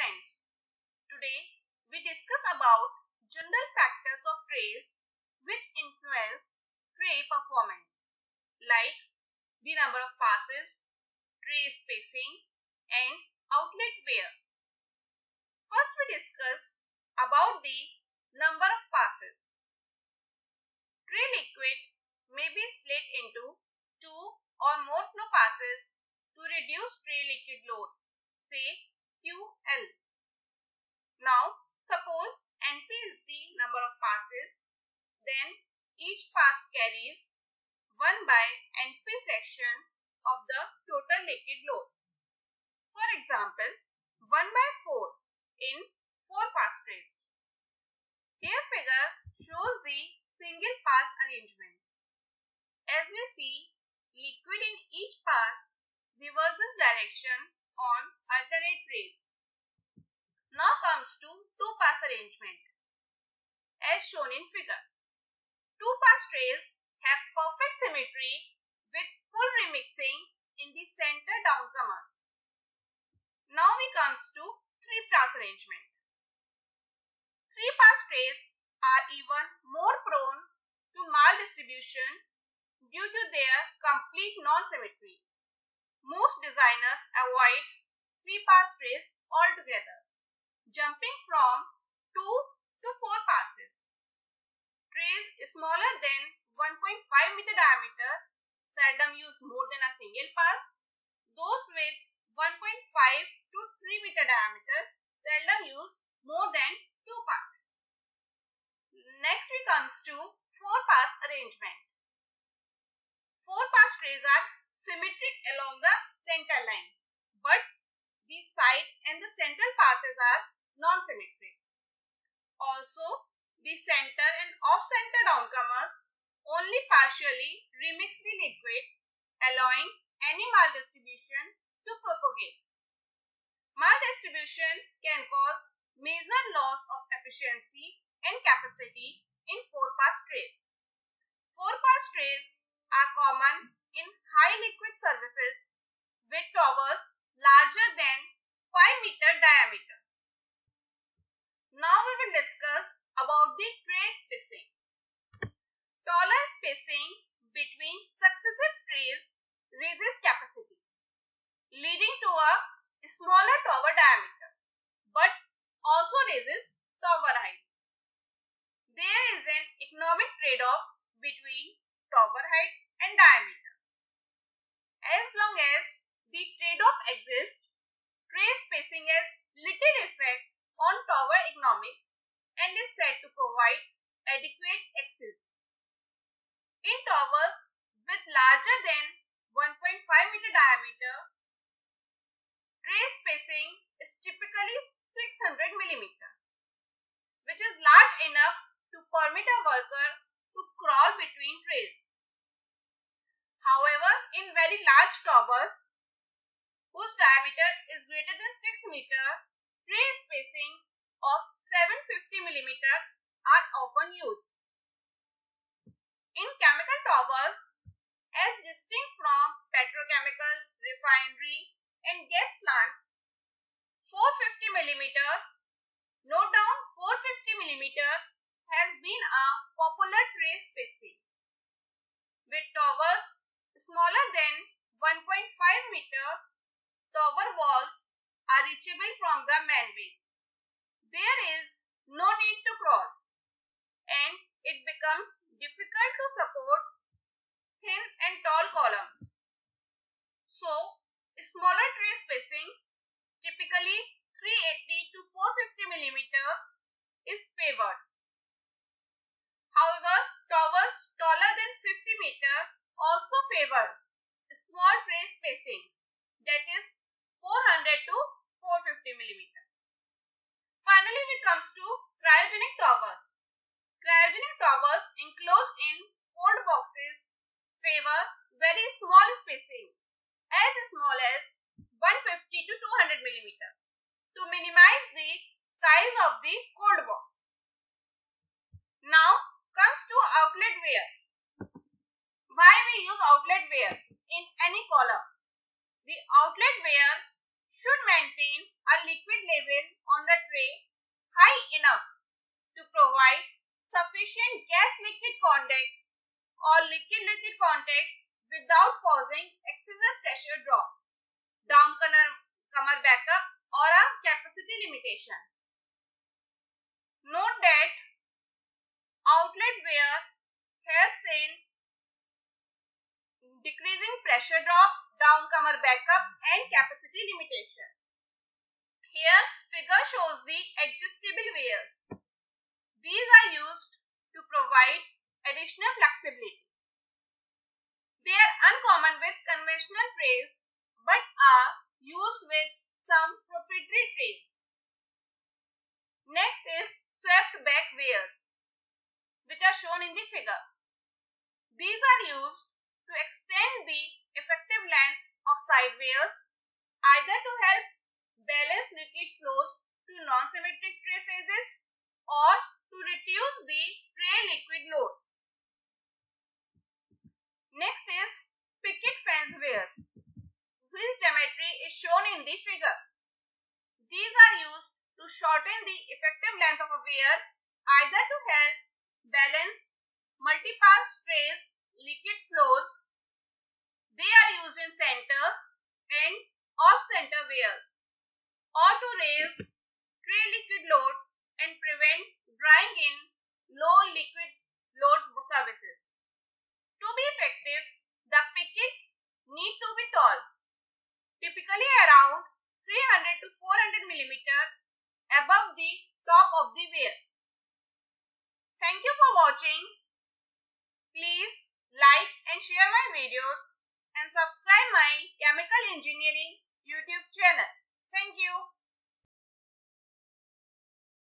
friends. Today we discuss about general factors of trays which influence tray performance like the number of passes, tray spacing and outlet weir. First we discuss about the number of passes. Tray liquid may be split into two or more flow passes to reduce tray liquid load, say QL. Now, suppose NP is the number of passes, then each pass carries 1 by NP fraction of the total liquid load. For example, 1 by 4 in 4 pass trays. Here figure shows the single pass arrangement. As we see, liquid in each pass reverses direction on alternate trays. Now comes to two pass arrangement. As shown in figure. Two pass trays have perfect symmetry with full remixing in the center downcomers. Now we comes to three pass arrangement. Three pass trays are even more prone to maldistribution due to their complete non-symmetry. Most designers avoid three pass trays altogether, jumping from 2 to 4 passes. Trays smaller than 1.5 meter diameter seldom use more than a single pass. Those with 1.5 to 3 meter diameter seldom use more than 2 passes. Next we comes to 4 pass arrangement. 4 pass trays are symmetric along the center line but the side and the central passes are non-symmetric. Also, the center and off-center downcomers only partially remix the liquid allowing any maldistribution to propagate. Maldistribution can cause major loss of efficiency and capacity in 4-pass trays. 4-pass trays are common in high liquid services with towers larger than 5 meter diameter. Now we will discuss about the tray spacing. Between successive trays raises capacity, leading to a smaller tower diameter, but also raises tower height. There is an economic trade-off between tower height and diameter. As long as the trade-off exists, tray spacing has little effect on tower economics and is said to provide adequate access. In towers with larger than 1.5 meter diameter, tray spacing is typically 600 millimeter, which is large enough to permit a worker to crawl between trays. However, in very large towers, whose diameter is greater than 6 meter, tray spacing of 750 mm are often used. In chemical towers, as distinct from petrochemical, refinery and gas plants, 450 mm, note down 450 mm has been a popular tray spacing. With towers smaller than 1.5 meter, tower walls are reachable from the manway. There is no need to crawl and it becomes difficult to support thin and tall columns. So, smaller tray spacing typically 380 to 450 mm is favored. However, towers taller than 50 meter also favor small tray spacing that is 400 to 450 millimeter. Finally, it comes to cryogenic towers. Cryogenic towers enclosed in cold boxes favor very small spacing as small as 150 to 200 millimeter to minimize the size of the cold box. Now comes to outlet weir. Why we use outlet weir in any column? The outlet weir should maintain a liquid level on the tray high enough to provide sufficient gas-liquid contact or liquid-liquid contact without causing excessive pressure drop, down comer backup or a capacity limitation. Note that outlet weir helps in decreasing pressure drop, down comer backup and capacity limitation. Here figure shows the adjustable weirs. These are used to provide additional flexibility. They are uncommon with conventional trays but are used with some proprietary trays. Next is swept back weirs which are shown in the figure. These are used to extend the effective length of side weirs either to help balance liquid flows to non-symmetric tray faces or to reduce the tray liquid loads. Next is picket fence weirs whose geometry is shown in the figure. These are used to shorten the effective length of a weir either to help balance multipass trays liquid flows. They are used in center and off-center weirs or to raise tray liquid load and prevent drying in low liquid load services. To be effective, the pickets need to be tall, typically around 300 to 400 mm above the top of. Thank you for watching. Please like and share my videos and subscribe my chemical engineering YouTube channel.